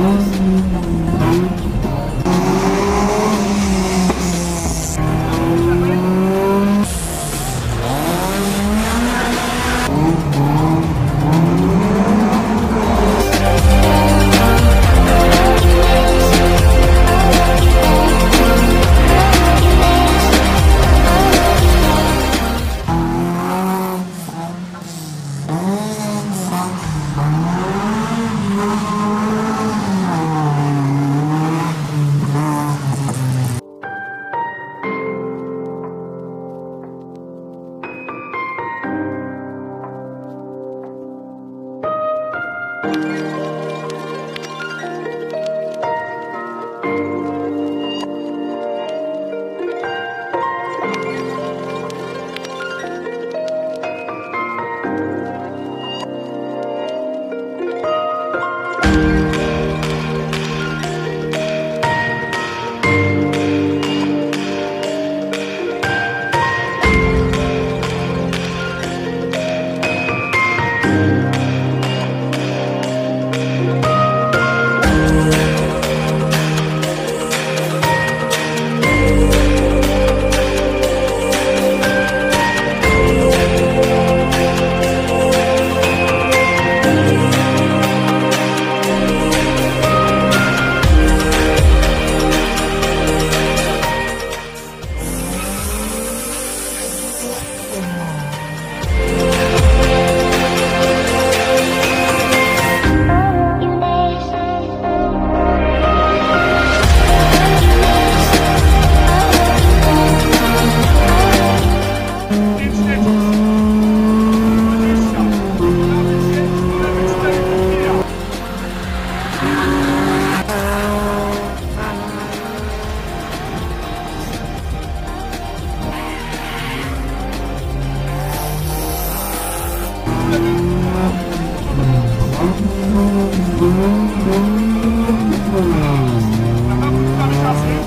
Vamos.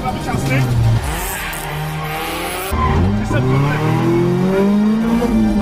par Richard Snake. C'est ça le problème.